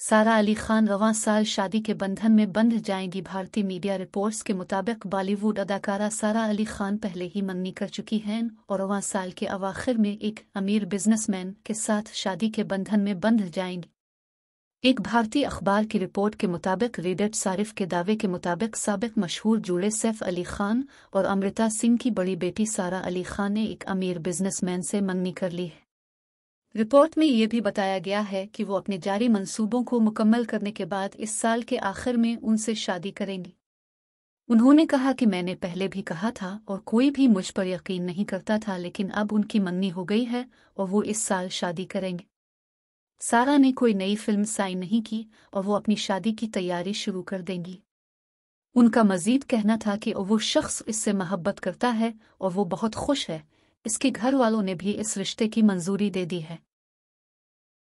सारा अली खान रवां साल शादी के बंधन में बंध जाएँगी। भारतीय मीडिया रिपोर्ट्स के मुताबिक बॉलीवुड अदाकारा सारा अली खान पहले ही मंगनी कर चुकी हैं और रवां साल के अवाखिर में एक अमीर बिजनेसमैन के साथ शादी के बंधन में बंध जाएँगी। एक भारतीय अखबार की रिपोर्ट के मुताबिक रीडेट सारिफ के दावे के मुताबिक सबक मशहूर जूड़े सैफ अली खान और अमृता सिंह की बड़ी बेटी सारा अली खान ने एक अमीर बिजनेसमैन से मंगनी कर ली है। रिपोर्ट में यह भी बताया गया है कि वो अपने जारी मंसूबों को मुकम्मल करने के बाद इस साल के आखिर में उनसे शादी करेंगी। उन्होंने कहा कि मैंने पहले भी कहा था और कोई भी मुझ पर यकीन नहीं करता था, लेकिन अब उनकी मंगनी हो गई है और वो इस साल शादी करेंगे। सारा ने कोई नई फ़िल्म साइन नहीं की और वो अपनी शादी की तैयारी शुरू कर देंगी। उनका मजीद कहना था कि वो शख्स इससे मोहब्बत करता है और वो बहुत खुश है इसके घर वालों ने भी इस रिश्ते की मंजूरी दे दी है।